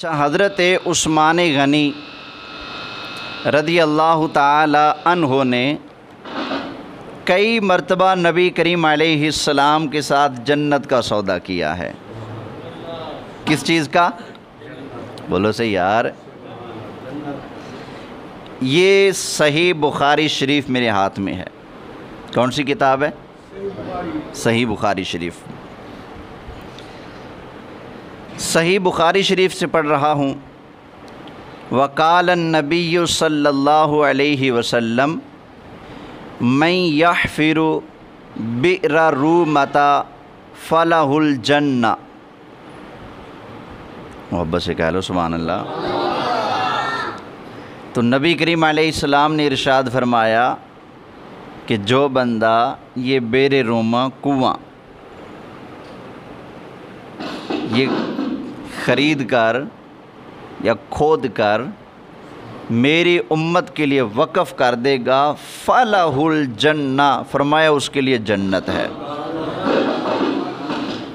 अच्छा हज़रत उस्मान गनी रदी अल्लाह तहो ने कई मरतबा नबी करीम सलाम के साथ जन्नत का सौदा किया है। किस चीज़ का? बोलो से यार। ये सही बुखारी शरीफ मेरे हाथ में है। कौन सी किताब है? सही बुखारी शरीफ। सही बुखारी शरीफ से पढ़ रहा हूँ। वकाल नबी सल्लल्लाहु अलैहि वसल्लम, मैं यह फिर बिरू मता फ़लाहुल जन्ना। मोहब्बत से कह लो सुबहान अल्लाह तो नबी करीम सलाम ने इरशाद फरमाया कि जो बंदा ये बेर रोमा कुआँ, ये ख़रीद कर या खोद कर मेरी उम्मत के लिए वक़फ़ कर देगा। फ़लाहुल जन्ना, फरमाया उसके लिए जन्नत है।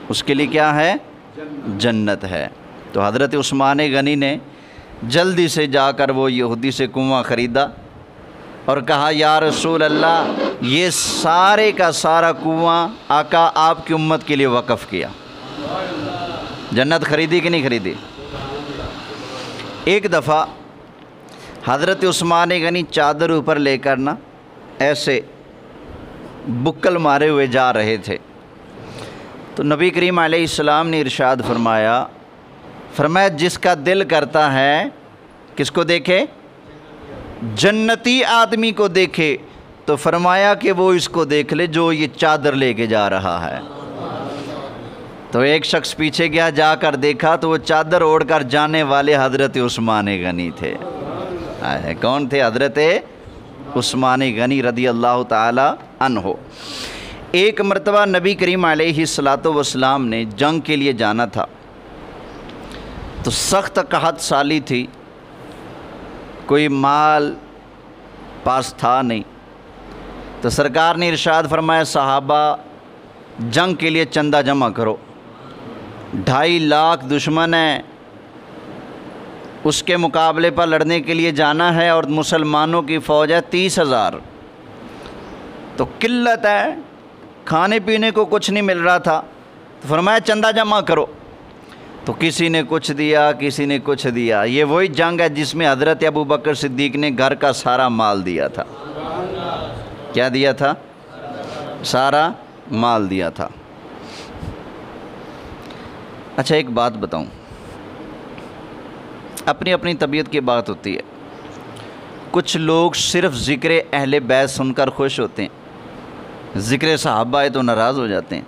उसके लिए क्या है? जन्नत है। तो हज़रत उस्मान गनी ने जल्दी से जाकर वो यहूदी से कुआँ ख़रीदा और कहा, या रसूल अल्लाह ये सारे का सारा कुआँ आका आपकी उम्मत के लिए वक़फ़ किया। जन्नत ख़रीदी कि नहीं ख़रीदी? एक दफ़ा हज़रत उस्मान गनी चादर ऊपर लेकर ना ऐसे बुक्कल मारे हुए जा रहे थे। तो नबी करीम आसमाम ने इरशाद फरमाया फरमाया, जिसका दिल करता है, किसको देखे? जन्नती आदमी को देखे। तो फरमाया कि वो इसको देख ले, जो ये चादर लेके जा रहा है। तो एक शख्स पीछे गया, जाकर देखा तो वो चादर ओढ़कर जाने वाले हज़रत उस्मान गनी थे। कौन थे हज़रत उस्मान गनी रदी अल्लाह तन हो एक मरतबा नबी करीम वसलाम ने जंग के लिए जाना था। तो सख्त कहत साली थी। कोई माल पास था नहीं। तो सरकार ने इरशाद फरमाया, साहबा, जंग के लिए चंदा जमा करो। ढाई लाख दुश्मन है। उसके मुकाबले पर लड़ने के लिए जाना है और मुसलमानों की फ़ौज है तीस हज़ार। तो किल्लत है। खाने पीने को कुछ नहीं मिल रहा था। तो फरमाया, चंदा जमा करो। तो किसी ने कुछ दिया, किसी ने कुछ दिया। ये वही जंग है जिसमें हज़रत अबू बकर सिद्दीक ने घर का सारा माल दिया था। क्या दिया था? सारा माल दिया था। अच्छा एक बात बताऊँ। अपनी अपनी तबीयत की बात होती है। कुछ लोग सिर्फ़ ज़िक्र अहल बैत सुनकर खुश होते हैं। ज़िक्र सहाबा आए तो नाराज़ हो जाते हैं।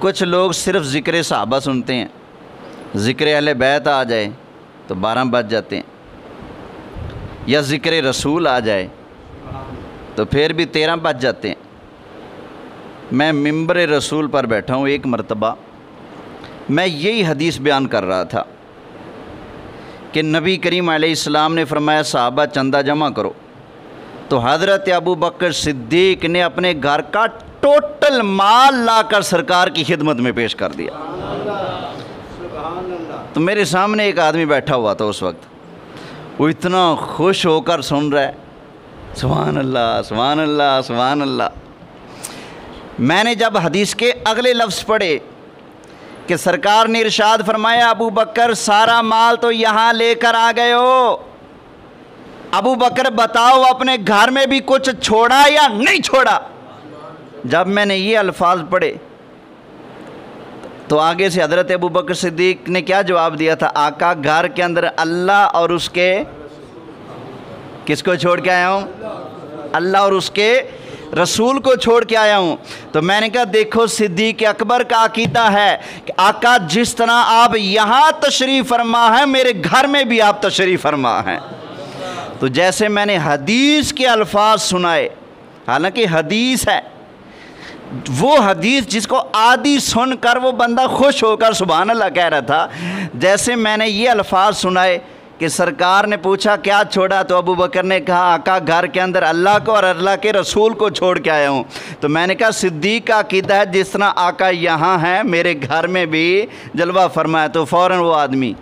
कुछ लोग सिर्फ़ ज़िक्र सहाबा सुनते हैं। ज़िक्र अहल बैत आ जाए तो बारह बज जाते हैं। या ज़िक्र रसूल आ जाए तो फिर भी तेरह बज जाते हैं। मैं मिम्बर रसूल पर बैठा हूँ, एक मरतबा। मैं यही हदीस बयान कर रहा था कि नबी करीम आसमाम ने फरमाया, साहबा चंदा जमा करो। तो हज़रत अबू बकर सिद्दीक ने अपने घर का टोटल माल लाकर सरकार की खिदमत में पेश कर दिया। तो मेरे सामने एक आदमी बैठा हुआ था उस वक्त। वो इतना खुश होकर सुन रहा है सुबहान अल्लाह सुबहान अल्लाह सुबहान अल्लाह मैंने जब हदीस के अगले लफ्ज़ पढ़े कि सरकार ने इरशाद फरमाया, अबू बकर, सारा माल तो यहाँ लेकर आ गए हो। अबू बकर, बताओ अपने घर में भी कुछ छोड़ा या नहीं छोड़ा? जब मैंने ये अल्फाज पढ़े तो आगे से हज़रत अबू बकर सिद्दीक ने क्या जवाब दिया था? आका, घर के अंदर अल्लाह और उसके, किसको छोड़ के आया हूँ? अल्लाह और उसके रसूल को छोड़ के आया हूँ। तो मैंने कहा, देखो सिद्दीक अकबर का अकीदा है कि आका, जिस तरह आप यहाँ तशरीफ़ फरमा है, मेरे घर में भी आप तशरीफ़ फरमा हैं। तो जैसे मैंने हदीस के अल्फाज सुनाए, हालाँकि हदीस है, वो हदीस जिसको आदि सुनकर वो बंदा खुश होकर सुबह अल्लाह कह रहा था, जैसे मैंने ये अल्फाज सुनाए कि सरकार ने पूछा, क्या छोड़ा? तो अबू बकर ने कहा, आका घर के अंदर अल्लाह को और अल्लाह के रसूल को छोड़ के आया हूँ। तो मैंने कहा, सिद्दीक का अकीदा है, जिस तरह आका यहाँ है, मेरे घर में भी जलवा फरमाया। तो फ़ौर वो आदमी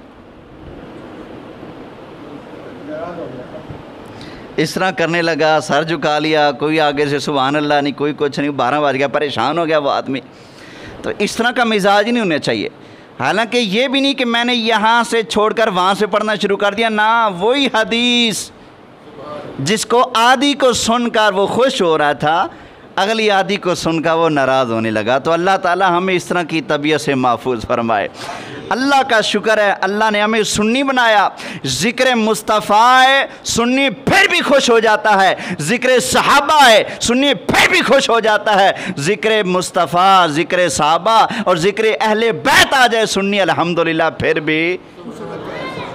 इस तरह करने लगा, सर झुका लिया, कोई आगे से सुबहान अल्लाह नहीं, कोई कुछ नहीं, बारह बज गया, परेशान हो गया वो आदमी। तो इस तरह का मिजाज नहीं होना चाहिए। हालाँकि ये भी नहीं कि मैंने यहाँ से छोड़कर वहाँ से पढ़ना शुरू कर दिया। ना, वही हदीस जिसको आदि को सुनकर वो खुश हो रहा था, अगली आदि को सुनकर वो नाराज़ होने लगा। तो अल्लाह ताला हमें इस तरह की तबीयत से महफूज फरमाए। अल्लाह का शुक्र है, अल्लाह ने हमें सुन्नी बनाया। ज़िक्र मुस्तफ़ा है, सुन्नी फिर भी खुश हो जाता है। ज़िक्र सहाबा है, सुन्नी फिर भी खुश हो जाता है। ज़िक्र मुस्तफ़ा, ज़िक्र सहाबा और ज़िक्र अहले बैत आ जाए सुन्नी, अल्हम्दुलिल्लाह, फिर भी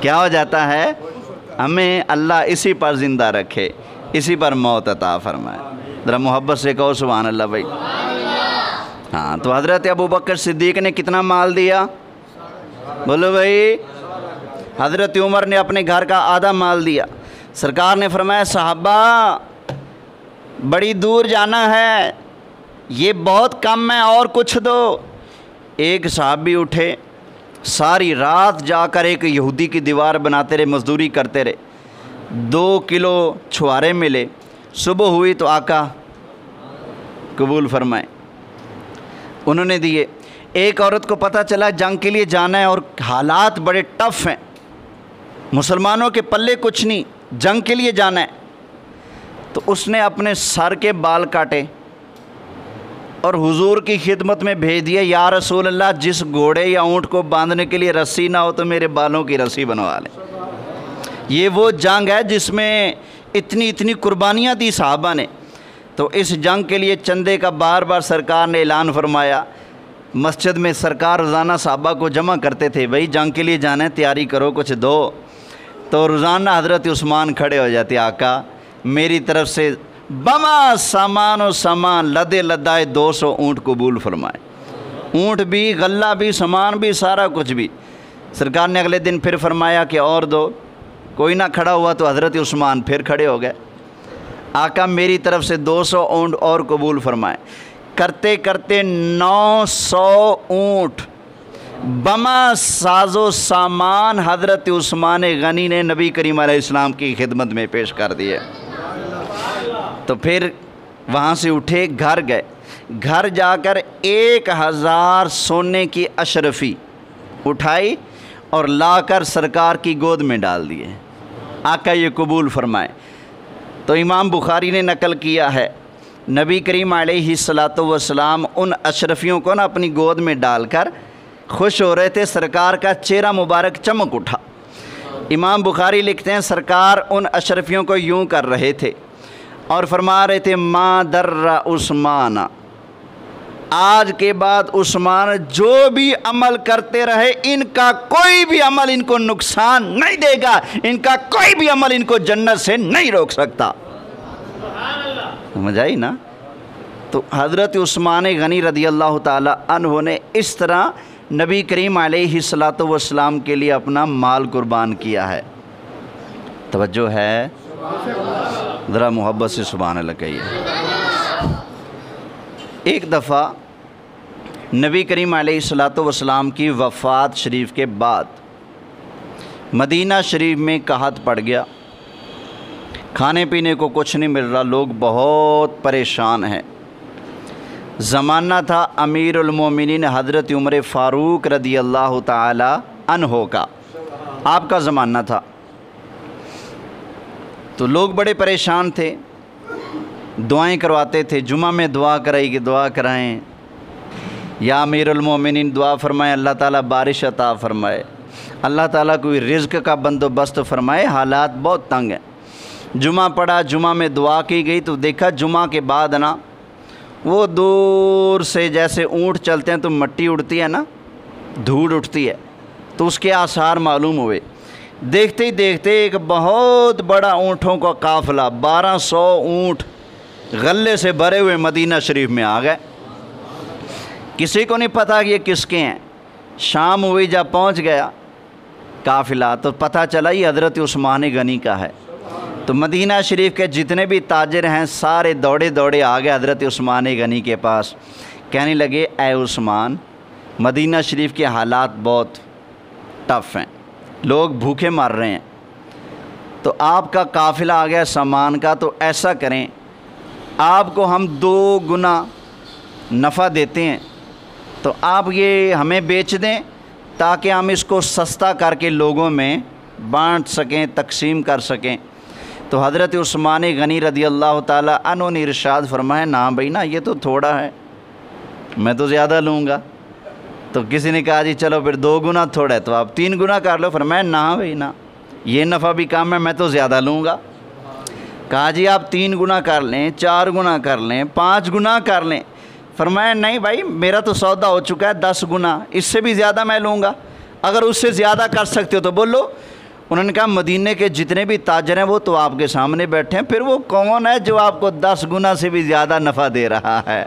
क्या हो जाता है? हमें अल्लाह इसी पर ज़िंदा रखे, इसी पर मौत अता फरमाए। ज़रा मोहब्बत से कहो सुबहान अल्लाह भाई। हाँ तो हज़रत अबू बकर सिद्दीक ने कितना माल दिया? बोलो भाई, हज़रत उमर ने अपने घर का आधा माल दिया। सरकार ने फरमाया, साहबा, बड़ी दूर जाना है, ये बहुत कम है, और कुछ दो। एक साहब भी उठे, सारी रात जाकर एक यहूदी की दीवार बनाते रहे, मजदूरी करते रहे। दो किलो छुआरे मिले, सुबह हुई तो आका कबूल फरमाए। उन्होंने दिए एक औरत को पता चला जंग के लिए जाना है और हालात बड़े टफ हैं। मुसलमानों के पल्ले कुछ नहीं, जंग के लिए जाना है। तो उसने अपने सर के बाल काटे और हुजूर की खिदमत में भेज दिया, या रसूल अल्लाह जिस घोड़े या ऊँट को बांधने के लिए रस्सी ना हो तो मेरे बालों की रस्सी बनवा लें। ये वो जंग है जिसमें इतनी इतनी कुर्बानियाँ दी साहबा ने। तो इस जंग के लिए चंदे का बार बार सरकार ने ऐलान फरमाया मस्जिद में सरकार रोज़ाना साहबा को जमा करते थे, भाई, जंग के लिए जाना है, तैयारी करो, कुछ दो। तो रोज़ाना हज़रत उस्मान खड़े हो जाते, आका, मेरी तरफ़ से बमा सामान और सामान, लदे लदाए दो सौ ऊँट कबूल फरमाए। ऊँट भी गला भी, सामान भी, सारा कुछ भी। सरकार ने अगले दिन फिर फरमाया कि और दो। कोई ना खड़ा हुआ तो हज़रत उस्मान फिर खड़े हो गए। आका, मेरी तरफ़ से 200 ऊँट और कबूल फरमाए। करते करते 900 ऊँट। बमा साजो सामान हज़रत उस्मान गनी ने नबी करीम इस्लाम की खिदमत में पेश कर दिए। तो फिर वहाँ से उठे, घर गए। घर जाकर एक हज़ार सोने की अशरफी उठाई और लाकर सरकार की गोद में डाल दिए। आका ये कबूल फरमाए। तो इमाम बुखारी ने नकल किया है। नबी करीम वसलाम उन अशरफियों को ना अपनी गोद में डालकर खुश हो रहे थे, सरकार का चेहरा मुबारक चमक उठा। इमाम बुखारी लिखते हैं, सरकार उन अशरफियों को यूँ कर रहे थे और फरमा रहे थे, माँ दर्रा उस्माना, आज के बाद उस्मान जो भी अमल करते रहे, इनका कोई भी अमल इनको नुकसान नहीं देगा, इनका कोई भी अमल इनको जन्नत से नहीं रोक सकता। समझ आई ना? तो हज़रत उस्मान गनी रदी अल्लाह तहों ने इस तरह नबी करीम वसलाम के लिए अपना माल कुर्बान किया है। तवज्जो है? ज़रा मोहब्बत से सुबहान लगाइए एक दफ़ा नबी करीम वसलाम की वफ़ात शरीफ के बाद मदीना शरीफ में कहत पड़ गया। खाने पीने को कुछ नहीं मिल रहा। लोग बहुत परेशान हैं। ज़माना था अमीरमिन हज़रत उमर फ़ारूक रदी अल्लाह तहो का। आपका ज़माना था। तो लोग बड़े परेशान थे। दुआएँ करवाते थे। जुमा में दुआ कराई कि दुआ कराएँ। या अमीरमिन दुआ फरमाए, अल्लाह ताला बारिश अता फ़रमाए। अल्लाह ताला कोई रिज़्क का बंदोबस्त फरमाए। हालात बहुत तंग हैं। जुमा पड़ा, जुमा में दुआ की गई तो देखा जुमा के बाद ना, वो दूर से जैसे ऊँट चलते हैं तो मट्टी उड़ती है ना, धूल उठती है तो उसके आसार मालूम हुए। देखते ही देखते एक बहुत बड़ा ऊँटों का काफ़िला, बारह सौ ऊँट गले से भरे हुए मदीना शरीफ में आ गए। किसी को नहीं पता कि ये किसके हैं। शाम हुई, जब पहुँच गया काफ़िला तो पता चला ये हज़रत उस्मान गनी का है। तो मदीना शरीफ के जितने भी ताजर हैं, सारे दौड़े दौड़े आ गए हज़रत उस्मान गनी के पास। कहने लगे ए उस्मान, मदीना शरीफ के हालात बहुत टफ़ हैं, लोग भूखे मर रहे हैं। तो आपका काफ़िला आ गया सामान का तो ऐसा करें, आपको हम दो गुना नफ़ा देते हैं तो आप ये हमें बेच दें, ताकि हम इसको सस्ता करके लोगों में बांट सकें, तकसीम कर सकें। तो हज़रत उस्मान गनी रदी अल्लाह तन ने इरशाद फरमाया, ना भाई, ना, ये तो थोड़ा है, मैं तो ज़्यादा लूँगा। तो किसी ने कहा, जी, चलो फिर दो गुना थोड़ा है। तो आप तीन गुना कर लो, फरमाया, ना भाई, ना, ये नफ़ा भी कम है, मैं तो ज़्यादा लूँगा। कहा, जी, आप तीन गुना कर लें, चार गुना कर लें, पाँच गुना कर लें। फरमाया, नहीं भाई, मेरा तो सौदा हो चुका है, दस गुना, इससे भी ज़्यादा मैं लूँगा। अगर उससे ज़्यादा कर सकते हो तो बोलो उन्होंने कहा, मदीने के जितने भी ताजर हैं, वो तो आपके सामने बैठे हैं। फिर वो कौन है जो आपको दस गुना से भी ज़्यादा नफ़ा दे रहा है?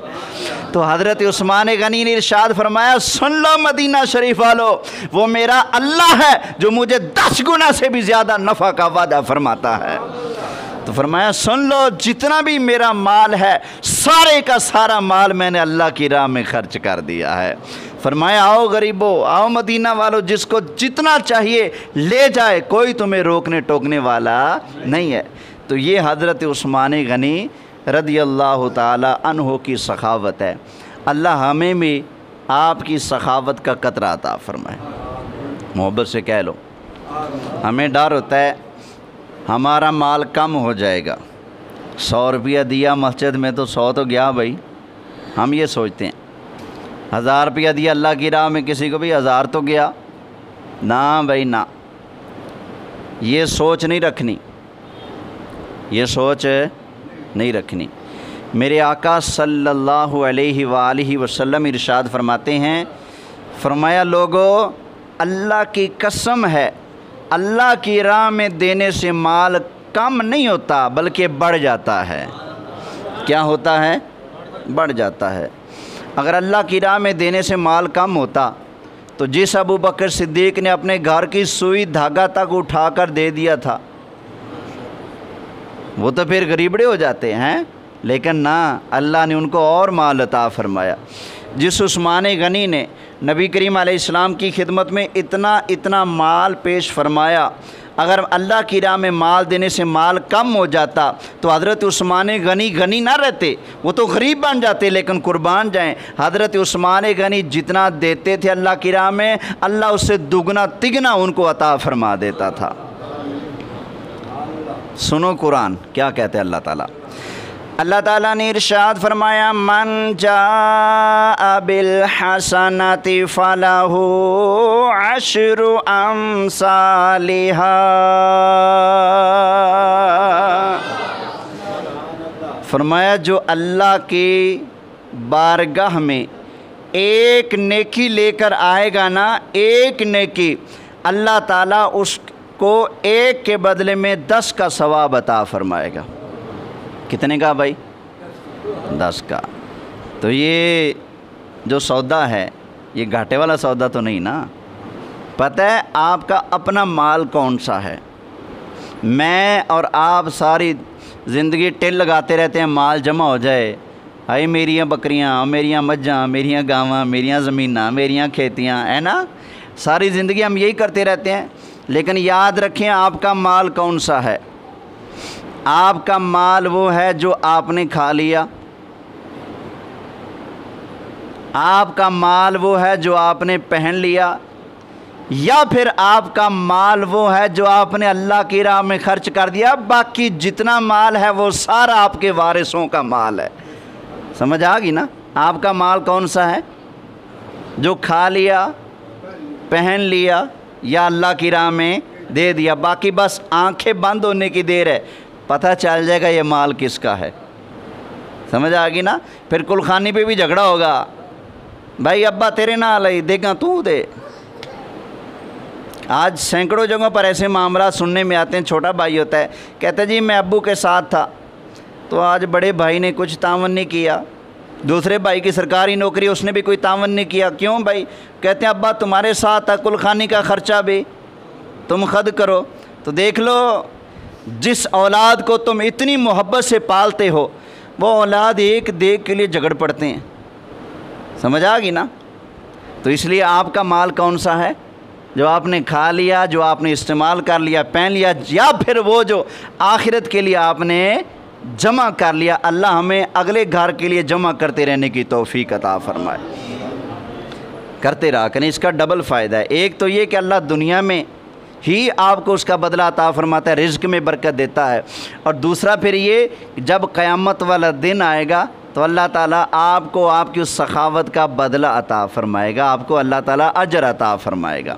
तो हज़रत उस्मान गनी ने इरशाद फरमाया, सुन लो मदीना शरीफ वालो, वो मेरा अल्लाह है जो मुझे दस गुना से भी ज़्यादा नफ़ा का वादा फरमाता है। तो फरमाया, सुन लो, जितना भी मेरा माल है, सारे का सारा माल मैंने अल्लाह की राह में खर्च कर दिया है। फरमाया, आओ गरीबो, आओ मदीना वालों, जिसको जितना चाहिए, ले जाए, कोई तुम्हें रोकने टोकने वाला नहीं है। तो ये हज़रत उस्मान गनी रदी अल्लाह तहो की सखावत है। अल्लाह हमें भी आपकी सखावत का कतरा आता फरमाए। मोहब्बत से कह लो। हमें डर होता है, हमारा माल कम हो जाएगा। सौ रुपया दिया मस्जिद में तो सौ तो गया भाई। हम ये सोचते हैं हज़ार रुपया दिया, अल्लाह की राह में किसी को भी हज़ार तो गया। ना भाई, ना। ये सोच नहीं रखनी। ये सोच नहीं रखनी। मेरे आका सल्लल्लाहु अलैहि वसल्लम इरशाद फरमाते हैं, फरमाया, लोगो, अल्लाह की कसम है, अल्लाह की राह में देने से माल कम नहीं होता, बल्कि बढ़ जाता है। क्या होता है? बढ़ जाता है। अगर अल्लाह की राह में देने से माल कम होता तो जिस अबू बकर सिद्दीक ने अपने घर की सुई धागा तक उठाकर दे दिया था। वो तो फिर गरीबड़े हो जाते हैं, लेकिन ना, अल्लाह ने उनको और माल अता फरमाया। जिस उस्मान गनी ने नबी करीम आसमाम की खिदमत में इतना इतना माल पेश फरमाया अगर अल्लाह की राह में माल देने से माल कम हो जाता तो हज़रत उस्मान गनी गनी ना रहते। वो तो गरीब बन जाते, लेकिन कुर्बान जाएँ। हज़रत उस्मान गनी जितना देते थे अल्लाह की राह में, अल्लाह उससे दुगना तिगना उनको अता फरमा देता था। सुनो कुरान, क्या कहते हैं अल्लाह ताला? अल्लाह ताला ने इरशाद फरमाया, मन जा अबिल हसनति फलाहु अशरु अमसालिहा। फरमाया, जो अल्लाह की बारगाह में एक नेकी लेकर आएगा ना, एक नेकी, अल्लाह ताला उस को एक के बदले में दस का सवाब अता फरमाएगा। कितने का भाई? दस का। तो ये जो सौदा है, ये घाटे वाला सौदा तो नहीं ना? पता है आपका अपना माल कौन सा है? मैं और आप सारी ज़िंदगी टिल लगाते रहते हैं, माल जमा हो जाए। हाई मेरिया बकरियाँ, मेरिया मज्जा, मेरिया गावां, मेरिया ज़मीना, मेरिया खेतियाँ, है ना? सारी ज़िंदगी हम यही करते रहते हैं। लेकिन याद रखें आपका माल कौन सा है? आपका माल वो है जो आपने खा लिया। आपका माल वो है जो आपने पहन लिया। या फिर आपका माल वो है जो आपने अल्लाह की राह में खर्च कर दिया। बाकी जितना माल है वो सारा आपके वारिसों का माल है। समझ आ गई ना? आपका माल कौन सा है? जो खा लिया, पहन लिया या अल्लाह की राह में दे दिया। बाकी बस आँखें बंद होने की देर है। पता चल जाएगा ये माल किसका है। समझ आ गई ना? फिर कुलखानी पे भी झगड़ा होगा। भाई, अब्बा, तेरे ना लाई देगा तू दे। आज सैकड़ों जगहों पर ऐसे मामला सुनने में आते हैं, छोटा भाई होता है। कहते जी, मैं अबू के साथ था। तो आज बड़े भाई ने कुछ तावन नहीं किया। दूसरे भाई की सरकारी नौकरी, उसने भी कोई तावन नहीं किया। क्यों भाई? कहते हैं, अब्बा, तुम्हारे साथ कुलखानी का ख़र्चा भी। तुम खद करो। तो देख लो जिस औलाद को तुम इतनी मोहब्बत से पालते हो, वो औलाद एक देख के लिए झगड़ पड़ते हैं। समझ आ गई ना? तो इसलिए आपका माल कौन सा है? जो आपने खा लिया, जो आपने इस्तेमाल कर लिया, पहन लिया, या फिर वो जो आखिरत के लिए आपने जमा कर लिया, अल्लाह हमें अगले घर के लिए जमा करते रहने की तोफ़ी अता फरमाए। करते रहा करें, इसका डबल फ़ायदा है। एक तो ये कि अल्लाह दुनिया में ही आपको उसका बदला अता फरमाता है, रिज्क में बरकत देता है। और दूसरा फिर ये, जब क़यामत वाला दिन आएगा तो अल्लाह ताला आपको आपकी उस सखावत का बदला अता फ़रमाएगा, आपको अल्लाह ताला अजर अता फ़रमाएगा।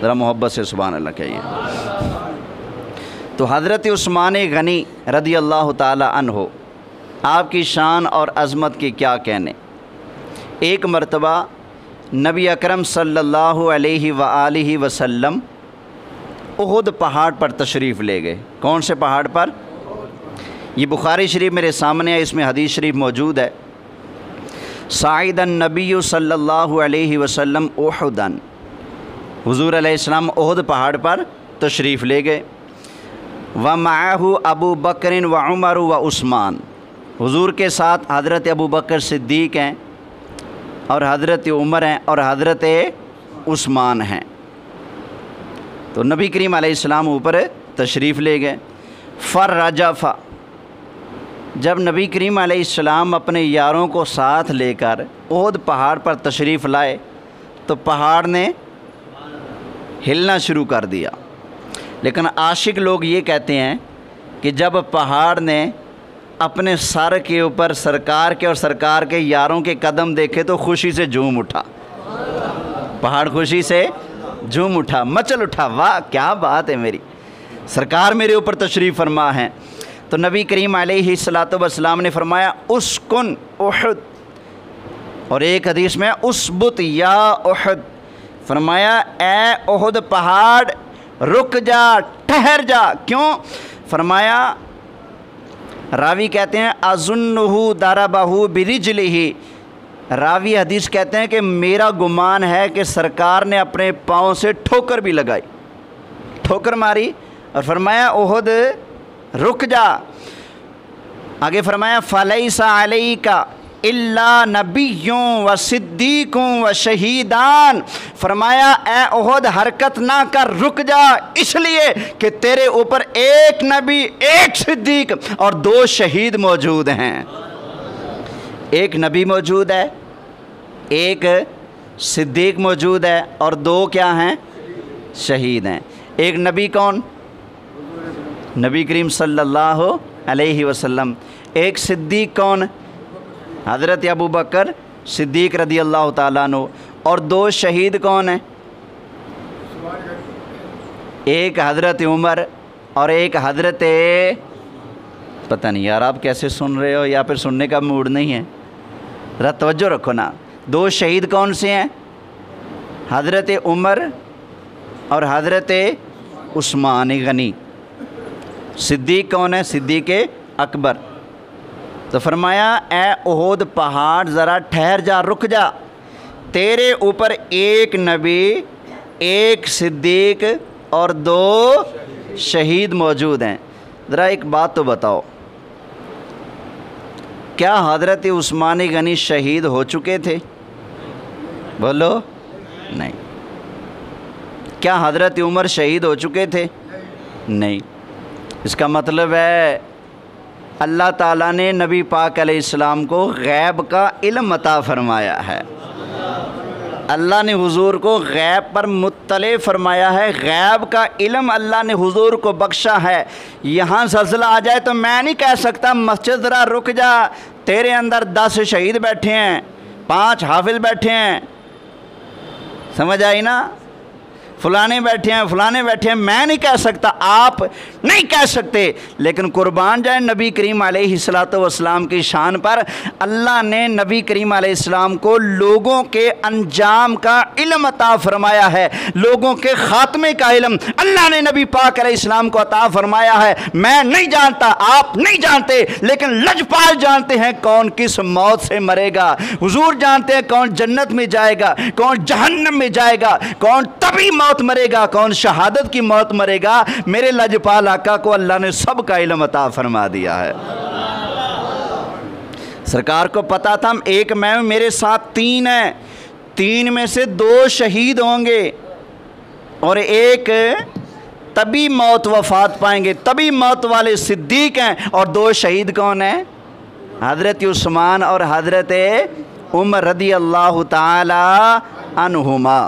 ज़रा मोहब्बत से सुबह अल्लाह कहिए। तो हज़रत उस्मान गनी रदी अल्लाह तन हो आपकी शान और अज़मत के क्या कहने? एक मरतबा नबी अकरम सल्लल्लाहु अलैहि सल्ला वसल्लम उहद पहाड़ पर तशरीफ़ ले गए। कौन से पहाड़ पर? ये बुखारी शरीफ मेरे सामने है, इसमें हदीस शरीफ मौजूद है। साइदन नबी सल्लल्लाहु अलैहि वसल्लम ओहदन हुजूर अलैहिस्सलाम ओहद पहाड़ पर तशरीफ़ ले गए। व माहू अबू बकर व उमर व उस्मान। हुजूर के साथ हज़रत अबू बकर सिद्दीक हैं और हज़रत उमर हैं और हज़रत उस्मान हैं। तो नबी करीम आसमाम ऊपर तशरीफ़ ले गए। फ़र रजाफ़ा, जब नबी करीम आसमाम अपने यारों को साथ लेकर ओद पहाड़ पर तशरीफ़ लाए तो पहाड़ ने हिलना शुरू कर दिया। लेकिन आशिक लोग ये कहते हैं कि जब पहाड़ ने अपने सर के ऊपर सरकार के और सरकार के यारों के कदम देखे तो खुशी से झूम उठा। पहाड़ खुशी से झूम उठा, मचल उठा, वाह, क्या बात है मेरी। सरकार मेरे ऊपर तशरीफ़ फरमा है। तो नबी करीम सलाम ने फरमाया उस कन उहद। और एक हदीस में उस बुत या उहद। फरमाया ए उहद पहाड़, रुक जा, ठहर जा। क्यों? फरमाया, रावी कहते हैं, अजुन्नहू दाराबाहू बिरिजल रावी हदीस कहते हैं कि मेरा गुमान है कि सरकार ने अपने पाँव से ठोकर भी लगाई। ठोकर मारी और फरमाया ओहद रुक जा। आगे फरमाया फ़लई सा अलई का इल्ला नबीयों व सिद्दीकों व शहीदान। फरमाया ए ओहद हरकत ना कर, रुक जा। इसलिए कि तेरे ऊपर एक नबी, एक सिद्दीक और दो शहीद मौजूद हैं। एक नबी मौजूद है, एक सिद्दीक मौजूद है और दो क्या हैं? शहीद हैं। एक नबी कौन? नबी करीम सल्लल्लाहु अलैहि वसल्लम। एक सिद्दीक कौन? हज़रत अबू बकर सिद्दीक रदी अल्लाह तु और दो शहीद कौन हैं? एक हज़रत उमर और एक हज़रत पता नहीं यार, आप कैसे सुन रहे हो या फिर सुनने का मूड नहीं है? ज़रा तवज्जो रखो ना। दो शहीद कौन से हैं? हज़रत उमर और हज़रत उस्मान गनी। सिद्दीक कौन है? सिद्दीक अकबर। तो फरमाया ए ओहद पहाड़, ज़रा ठहर जा, रुक जा। तेरे ऊपर एक नबी, एक सिद्दीक और दो शहीद मौजूद हैं। ज़रा एक बात तो बताओ क्या हज़रत उस्मानी गनी शहीद हो चुके थे? बोलो। नहीं। क्या हज़रत उमर शहीद हो चुके थे? नहीं। इसका मतलब है, अल्लाह ताला ने नबी पाक अलैहिस्सलाम को गैब का इल्म अता फरमाया है। अल्लाह ने हुजूर को गैब पर मुतले फरमाया है, गैब का इलम अल्लाह ने हुजूर को बख्शा है। यहाँ जजला आ जाए तो मैं नहीं कह सकता, मस्जिद ज़रा रुक जा, तेरे अंदर दस शहीद बैठे हैं, पाँच हाफिल बैठे हैं। समझ आई ना? फलाने बैठे हैं, फलाने बैठे हैं, मैं नहीं कह सकता, आप नहीं कह सकते। लेकिन कुर्बान जाए नबी करीम वसलाम की शान पर। अल्लाह ने नबी करीम आसमाम को लोगों के अंजाम का इल्म अता फरमाया है, लोगों के ख़ात्मे का इल्म। अल्लाह ने नबी पाक इस्लाम को अता फरमाया है, मैं नहीं जानता, आप नहीं जानते, लेकिन लजपाल जानते हैं कौन किस मौत से मरेगा। हुजूर जानते हैं कौन जन्नत में जाएगा, कौन जहन्नम में जाएगा, कौन तभी मौत मरेगा, कौन शहादत की मौत मरेगा? मेरे लजपाल आका को अल्लाह ने सब का इलम अता फरमा दिया है। सरकार को पता था, हम एक मैं मेरे साथ तीन है। तीन में से दो शहीद होंगे और एक तभी मौत वफात पाएँगे, तभी मौत वाले सिद्दीक हैं। और दो शहीद कौन हैं? हज़रत उस्मान और हज़रत उमर रदी अल्लाह तहुमा